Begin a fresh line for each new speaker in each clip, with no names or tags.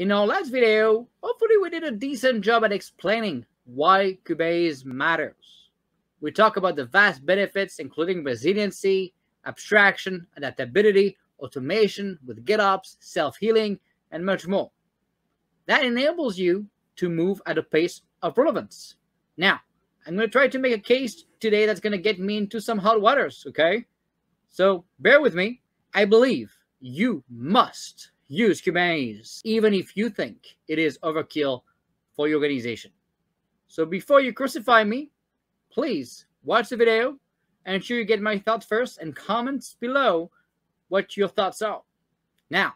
In our last video, hopefully we did a decent job at explaining why Kubernetes matters. We talk about the vast benefits including resiliency, abstraction, adaptability, automation with GitOps, self-healing, and much more. That enables you to move at a pace of relevance. Now, I'm going to try to make a case today that's going to get me into some hot waters, okay? So bear with me. I believe you must use Kubernetes, even if you think it is overkill for your organization. So before you crucify me, please watch the video and ensure you get my thoughts first and comments below what your thoughts are. Now,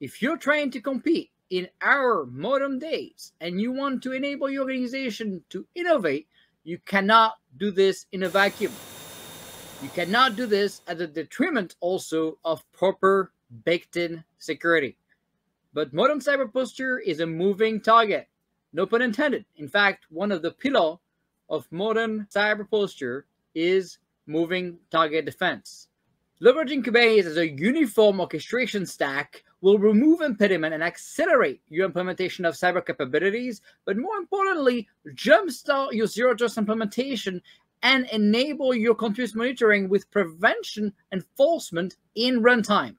if you're trying to compete in our modern days and you want to enable your organization to innovate, you cannot do this in a vacuum. You cannot do this at the detriment also of proper baked-in security. But modern cyber posture is a moving target. No pun intended. In fact, one of the pillar of modern cyber posture is moving target defense. Leveraging Kubernetes as a uniform orchestration stack will remove impediment and accelerate your implementation of cyber capabilities, but more importantly, jumpstart your zero trust implementation and enable your continuous monitoring with prevention enforcement in runtime.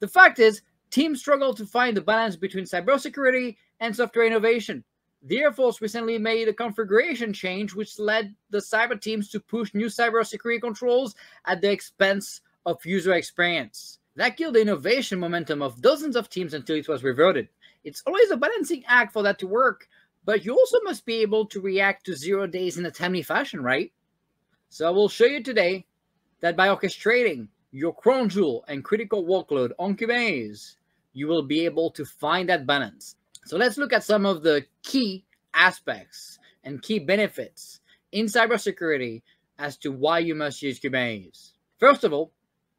The fact is, teams struggle to find the balance between cybersecurity and software innovation. The Air Force recently made a configuration change which led the cyber teams to push new cybersecurity controls at the expense of user experience. That killed the innovation momentum of dozens of teams until it was reverted. It's always a balancing act for that to work, but you also must be able to react to zero days in a timely fashion, right? So I will show you today that by orchestrating your crown jewel and critical workload on Kubernetes, you will be able to find that balance. So let's look at some of the key aspects and key benefits in cybersecurity as to why you must use Kubernetes. First of all,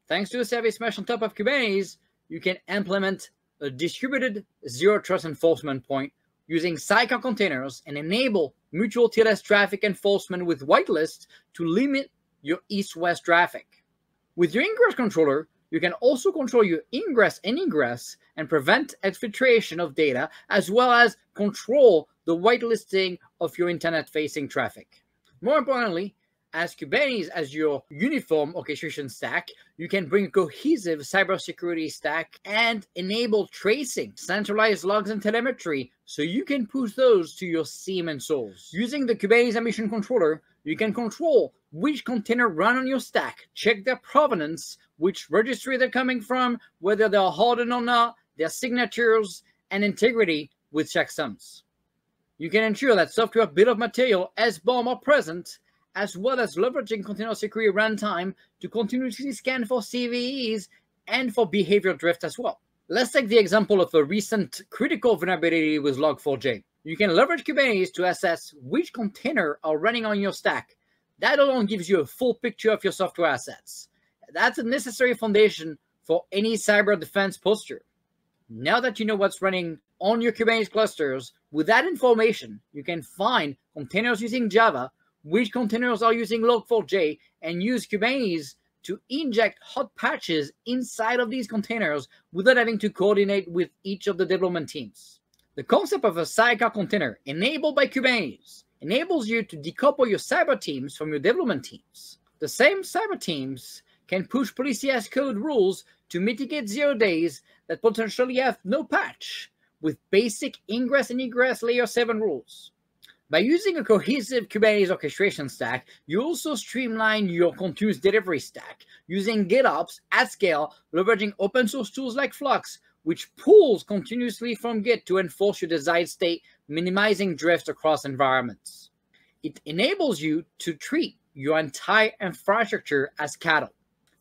thanks to a service mesh on top of Kubernetes, you can implement a distributed zero trust enforcement point using sidecar containers and enable mutual TLS traffic enforcement with whitelist to limit your east-west traffic. With your ingress controller, you can also control your ingress and egress and prevent exfiltration of data, as well as control the whitelisting of your internet-facing traffic. More importantly, as Kubernetes as your uniform orchestration stack, you can bring a cohesive cybersecurity stack and enable tracing, centralized logs and telemetry, so you can push those to your SIEM and SOARs. Using the Kubernetes admission controller, you can control which container run on your stack, check their provenance, which registry they're coming from, whether they're hardened or not, their signatures, and integrity with checksums. You can ensure that software bill of material SBOM are present, as well as leveraging container security runtime to continuously scan for CVEs and for behavior drift as well. Let's take the example of a recent critical vulnerability with Log4j. You can leverage Kubernetes to assess which container are running on your stack. That alone gives you a full picture of your software assets. That's a necessary foundation for any cyber defense posture. Now that you know what's running on your Kubernetes clusters, with that information, you can find containers using Java, which containers are using Log4j, and use Kubernetes to inject hot patches inside of these containers without having to coordinate with each of the development teams. The concept of a sidecar container enabled by Kubernetes enables you to decouple your cyber teams from your development teams. The same cyber teams can push policy as code rules to mitigate zero days that potentially have no patch with basic ingress and egress layer 7 rules. By using a cohesive Kubernetes orchestration stack, you also streamline your continuous delivery stack using GitOps at scale, leveraging open source tools like Flux, which pulls continuously from Git to enforce your desired state, minimizing drift across environments. It enables you to treat your entire infrastructure as cattle.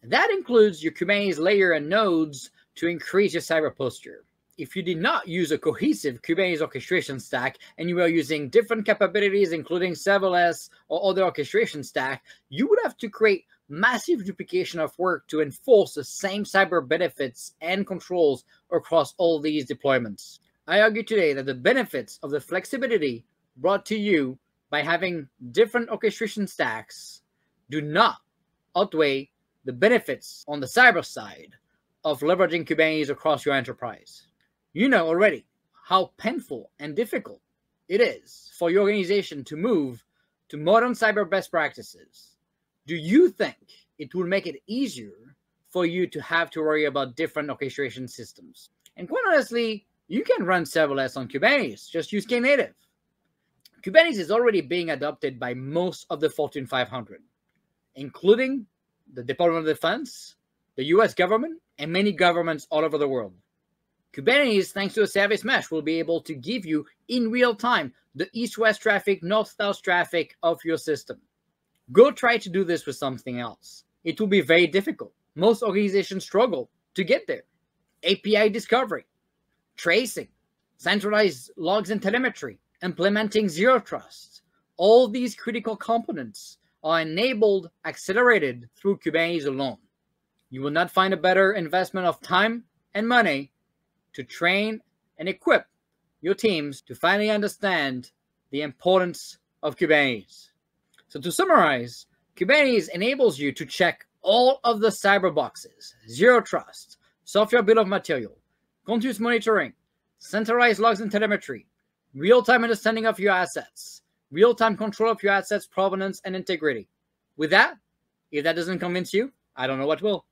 That includes your Kubernetes layer and nodes to increase your cyber posture. If you did not use a cohesive Kubernetes orchestration stack and you are using different capabilities, including serverless or other orchestration stack, you would have to create massive duplication of work to enforce the same cyber benefits and controls across all these deployments. I argue today that the benefits of the flexibility brought to you by having different orchestration stacks do not outweigh the benefits on the cyber side of leveraging Kubernetes across your enterprise. You know already how painful and difficult it is for your organization to move to modern cyber best practices, do you think it will make it easier for you to have to worry about different orchestration systems? And quite honestly, you can run serverless on Kubernetes. Just use Knative. Kubernetes is already being adopted by most of the Fortune 500, including the Department of Defense, the US government, and many governments all over the world. Kubernetes, thanks to a service mesh, will be able to give you in real time the east west traffic, north south traffic of your system. Go try to do this with something else. It will be very difficult. Most organizations struggle to get there. API discovery, tracing, centralized logs and telemetry, implementing zero trust. All these critical components are enabled, accelerated through Kubernetes alone. You will not find a better investment of time and money to train and equip your teams to finally understand the importance of Kubernetes. So, to summarize, Kubernetes enables you to check all of the cyber boxes zero trust, software bill of material, continuous monitoring, centralized logs and telemetry, real time understanding of your assets, real time control of your assets' provenance and integrity. With that, if that doesn't convince you, I don't know what will.